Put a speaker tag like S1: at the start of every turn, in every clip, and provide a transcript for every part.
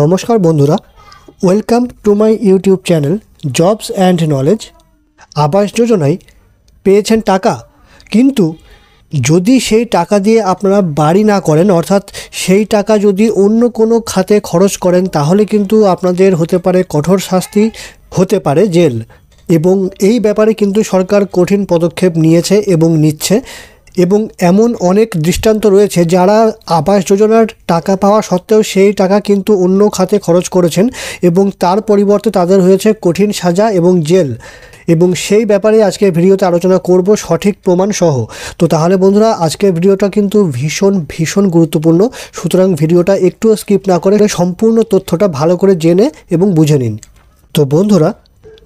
S1: নমস্কার বন্ধুরা welcome to my YouTube channel jobs and knowledge আবাস যোজনায় পেয়েছেন টাকা, কিন্তু যদি সেই টাকা দিয়ে আপনারা বাড়ি না করেন, অর্থাৎ সেই টাকা যদি অন্য কোনো খাতে খরচ করেন, তাহলে কিন্তু আপনাদের হতে পারে কঠোর শাস্তি, হতে পারে জেল। এবং এই ব্যাপারে কিন্তু সরকার কঠিন পদক্ষেপ নিয়েছে এবং নিচ্ছে। এবং এমন অনেক দৃষ্টান্ত রয়েছে যারা আবাস যোজনার টাকা পাওয়া সত্ত্বেও সেই টাকা কিন্তু অন্য খাতে খরচ করেছেন এবং তার পরিবর্তে তাদের হয়েছে কঠিন সাজা এবং জেল। এবং সেই ব্যাপারে আজকে ভিডিওতে আলোচনা করব সঠিক প্রমাণ সহ। তো তাহলে বন্ধুরা, আজকের ভিডিওটা কিন্তু ভীষণ ভীষণ গুরুত্বপূর্ণ। সুতরাং ভিডিওটা একটুও স্কিপ না করে সম্পূর্ণ তথ্যটা ভালো করে জেনে এবং বুঝে নিন। তো বন্ধুরা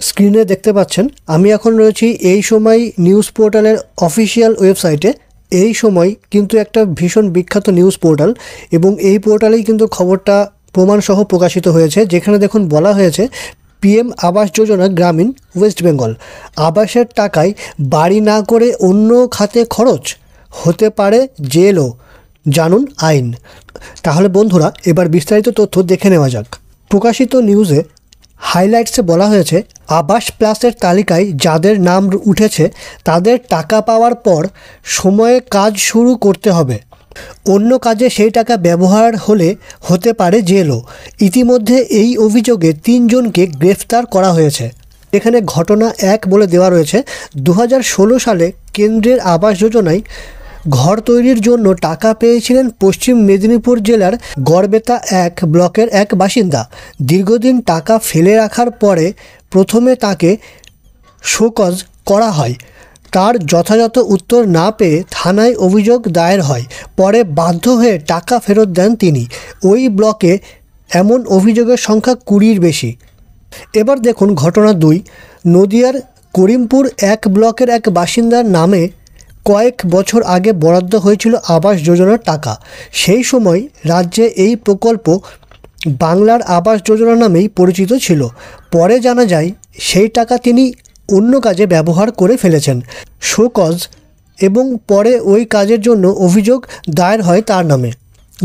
S1: স্ক্রিনে দেখতে পাচ্ছেন, আমি এখন রয়েছি এই সময় নিউজ পোর্টালের অফিসিয়াল ওয়েবসাইটে। এই সময় কিন্তু একটা ভীষণ বিখ্যাত নিউজ পোর্টাল এবং এই পোর্টালেই কিন্তু খবরটা প্রমাণসহ প্রকাশিত হয়েছে, যেখানে দেখুন বলা হয়েছে, পিএম আবাস যোজনা গ্রামীণ ওয়েস্ট বেঙ্গল। আবাসের টাকায় বাড়ি না করে অন্য খাতে খরচ হতে পারে জেলও, জানুন আইন। তাহলে বন্ধুরা, এবার বিস্তারিত তথ্য দেখে নেওয়া যাক। প্রকাশিত নিউজে হাইলাইটসে বলা হয়েছে আবাস প্লাসের তালিকায় যাদের নাম উঠেছে, তাদের টাকা পাওয়ার পর সময়ে কাজ শুরু করতে হবে। অন্য কাজে সেই টাকা ব্যবহার হলে হতে পারে জেলও। ইতিমধ্যে এই অভিযোগে তিনজনকে গ্রেফতার করা হয়েছে। এখানে ঘটনা এক বলে দেওয়া রয়েছে দু হাজার ষোলো সালে কেন্দ্রের আবাস যোজনায় ঘর তৈরির জন্য টাকা পেয়েছিলেন পশ্চিম মেদিনীপুর জেলার গড়বেতা এক ব্লকের এক বাসিন্দা। দীর্ঘদিন টাকা ফেলে রাখার পরে প্রথমে তাকে শোকজ করা হয়। তার যথাযথ উত্তর না পেয়ে থানায় অভিযোগ দায়ের হয়। পরে বাধ্য হয়ে টাকা ফেরত দেন তিনি। ওই ব্লকে এমন অভিযোগের সংখ্যা কুড়ির বেশি। এবার দেখুন ঘটনা দুই। নদিয়ার করিমপুর এক ব্লকের এক বাসিন্দার নামে কয়েক বছর আগে বরাদ্দ হয়েছিল আবাস যোজনার টাকা। সেই সময় রাজ্যে এই প্রকল্প বাংলার আবাস যোজনা নামেই পরিচিত ছিল। পরে জানা যায়, সেই টাকা তিনি অন্য কাজে ব্যবহার করে ফেলেছেন। শোকজ এবং পরে ওই কাজের জন্য অভিযোগ দায়ের হয় তার নামে।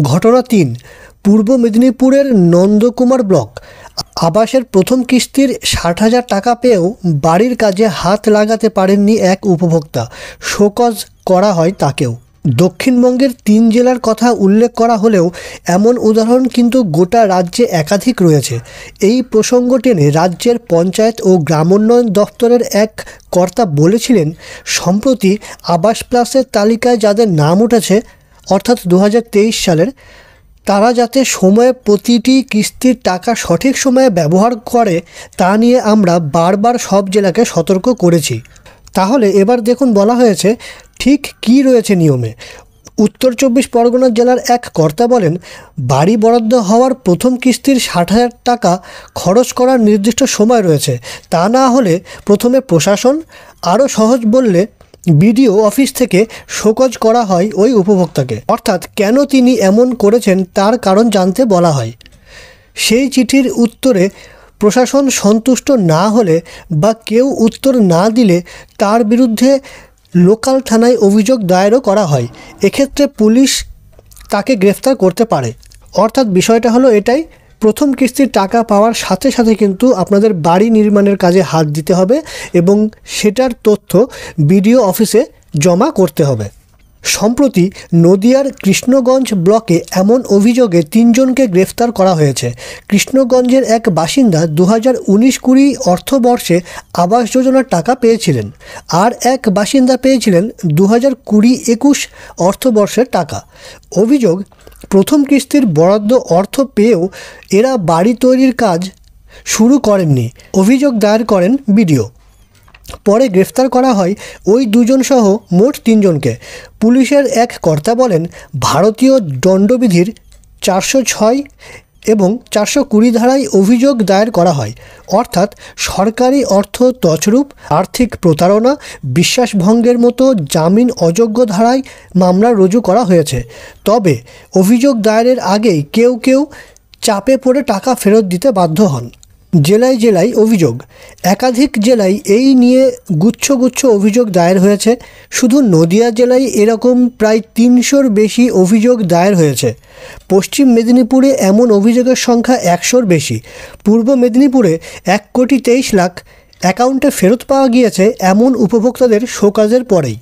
S1: ঘটনা তিন, পূর্ব মেদিনীপুরের নন্দকুমার ব্লক। আবাসের প্রথম কিস্তির ষাট হাজার টাকা পেয়েও বাড়ির কাজে হাত লাগাতে পারেননি এক উপভোক্তা। শোকজ করা হয় তাকেও। দক্ষিণবঙ্গের তিন জেলার কথা উল্লেখ করা হলেও এমন উদাহরণ কিন্তু গোটা রাজ্যে একাধিক রয়েছে। এই প্রসঙ্গ টেনে রাজ্যের পঞ্চায়েত ও গ্রামোন্নয়ন দপ্তরের এক কর্তা বলেছিলেন, সম্প্রতি আবাস প্লাসের তালিকায় যাদের নাম উঠেছে, অর্থাৎ দু হাজার তেইশ সালের, তারা যাতে সময়ে প্রতিটি কিস্তির টাকা সঠিক সময়ে ব্যবহার করে, তা নিয়ে আমরা বারবার সব জেলাকে সতর্ক করেছি। তাহলে এবার দেখুন বলা হয়েছে ঠিক কি রয়েছে নিয়মে? উত্তর চব্বিশ পরগনা জেলার এক কর্তা বলেন, বাড়ি বরাদ্দ হওয়ার প্রথম কিস্তির ষাট হাজার টাকা খরচ করার নির্দিষ্ট সময় রয়েছে। তা না হলে প্রথমে প্রশাসন, আরও সহজ বললে বিডিও অফিস থেকে শোকজ করা হয় ওই উপভোক্তাকে। অর্থাৎ কেন তিনি এমন করেছেন তার কারণ জানতে বলা হয়। সেই চিঠির উত্তরে প্রশাসন সন্তুষ্ট না হলে বা কেউ উত্তর না দিলে তার বিরুদ্ধে লোকাল থানায় অভিযোগ দায়েরও করা হয়। এক্ষেত্রে পুলিশ তাকে গ্রেফতার করতে পারে। অর্থাৎ বিষয়টা হলো এটাই, প্রথম কিস্তির টাকা পাওয়ার সাথে সাথে কিন্তু আপনাদের বাড়ি নির্মাণের কাজে হাত দিতে হবে এবং সেটার তথ্য বিডিও অফিসে জমা করতে হবে। সম্প্রতি নদিয়ার কৃষ্ণগঞ্জ ব্লকে এমন অভিযোগে তিনজনকে গ্রেফতার করা হয়েছে। কৃষ্ণগঞ্জের এক বাসিন্দা দু হাজার উনিশ কুড়ি অর্থবর্ষে আবাস যোজনার টাকা পেয়েছিলেন আর এক বাসিন্দা পেয়েছিলেন দু হাজার কুড়ি একুশ অর্থবর্ষের টাকা। অভিযোগ, প্রথম কিস্তির বরাদ্দ অর্থ পেয়েও এরা বাড়ি তৈরির কাজ শুরু করেননি, অভিযোগ দায়ের করেন বিডিও। পরে গ্রেফতার করা হয় ওই দুজন সহ মোট তিনজনকে। পুলিশের এক কর্তা বলেন, ভারতীয় দণ্ডবিধির চারশো ছয় এবং চারশো কুড়ি ধারায় অভিযোগ দায়ের করা হয়। অর্থাৎ সরকারি অর্থ তছরূপ, আর্থিক প্রতারণা, বিশ্বাসভঙ্গের মতো জামিন অযোগ্য ধারায় মামলা রুজু করা হয়েছে। তবে অভিযোগ দায়েরের আগেই কেউ কেউ চাপে পড়ে টাকা ফেরত দিতে বাধ্য হন। জেলায় জেলায় অভিযোগ। একাধিক জেলায় এই নিয়ে গুচ্ছ গুচ্ছ অভিযোগ দায়ের হয়েছে। শুধু নদিয়া জেলায় এরকম প্রায় তিনশোর বেশি অভিযোগ দায়ের হয়েছে। পশ্চিম মেদিনীপুরে এমন অভিযোগের সংখ্যা একশোর বেশি। পূর্ব মেদিনীপুরে এক কোটি তেইশ লাখ অ্যাকাউন্টে ফেরত পাওয়া গিয়েছে এমন উপভোক্তাদের শোকাজের পরেই।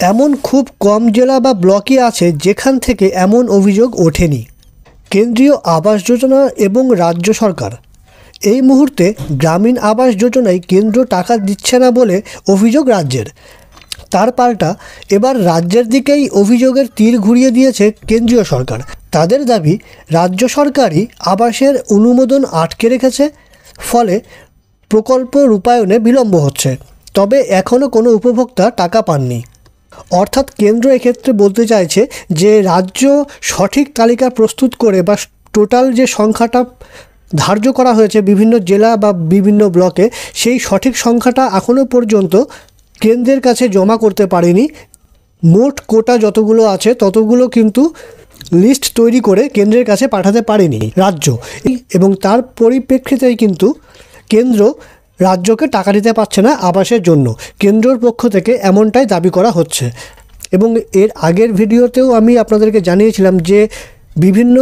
S1: এমন খুব কম জেলা বা ব্লকই আছে যেখান থেকে এমন অভিযোগ ওঠেনি। কেন্দ্রীয় আবাস যোজনা এবং রাজ্য সরকার এই মুহূর্তে গ্রামীণ আবাস যোজনায় কেন্দ্র টাকা দিচ্ছে না বলে অভিযোগ রাজ্যের। তার পাল্টা এবার রাজ্যের দিকেই অভিযোগের তীর ঘুরিয়ে দিয়েছে কেন্দ্রীয় সরকার। তাদের দাবি, রাজ্য সরকারই আবাসের অনুমোদন আটকে রেখেছে, ফলে প্রকল্প রূপায়ণে বিলম্ব হচ্ছে। তবে এখনও কোনো উপভোক্তা টাকা পাননি। অর্থাৎ কেন্দ্র এক্ষেত্রে বলতে চাইছে যে, রাজ্য সঠিক তালিকা প্রস্তুত করে বা টোটাল যে সংখ্যাটা ধার্য করা হয়েছে বিভিন্ন জেলা বা বিভিন্ন ব্লকে। সেই সঠিক সংখ্যাটা এখনও পর্যন্ত কেন্দ্রের কাছে জমা করতে পারেনি। মোট কোটা যতগুলো আছে, ততগুলো কিন্তু লিস্ট তৈরি করে কেন্দ্রের কাছে পাঠাতে পারেনি রাজ্য। এবং তার পরিপ্রেক্ষিতেই কিন্তু কেন্দ্র রাজ্যকে টাকা দিতে পারছে না আবাসের জন্য। কেন্দ্রর পক্ষ থেকে এমনটাই দাবি করা হচ্ছে। এবং এর আগের ভিডিওতেও আমি আপনাদেরকে জানিয়েছিলাম যে বিভিন্ন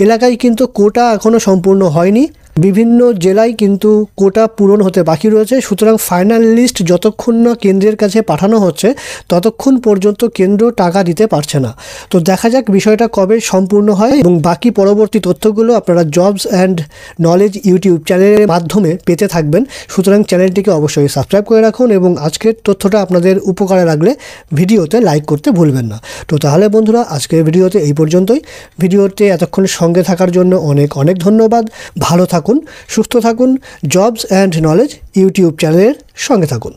S1: এলাকায় কিন্তু কোটা এখনও সম্পূর্ণ হয়নি। বিভিন্ন জেলায় কিন্তু কোটা পূরণ হতে বাকি রয়েছে। সুতরাং ফাইনাল লিস্ট যতক্ষণ না কেন্দ্রের কাছে পাঠানো হচ্ছে, ততক্ষণ পর্যন্ত কেন্দ্র টাকা দিতে পারছে না। তো দেখা যাক বিষয়টা কবে সম্পূর্ণ হয় এবং বাকি পরবর্তী তথ্যগুলো আপনারা জবস অ্যান্ড নলেজ ইউটিউব চ্যানেলের মাধ্যমে পেতে থাকবেন। সুতরাং চ্যানেলটিকে অবশ্যই সাবস্ক্রাইব করে রাখুন এবং আজকের তথ্যটা আপনাদের উপকারে লাগলে ভিডিওতে লাইক করতে ভুলবেন না। তো তাহলে বন্ধুরা, আজকের ভিডিওতে এই পর্যন্তই। ভিডিওতে এতক্ষণ সঙ্গে থাকার জন্য অনেক অনেক ধন্যবাদ। ভালো থাকুন সুস্থ থাকুন জবস অ্যান্ড নলেজ ইউটিউব চ্যানেলের সঙ্গে থাকুন।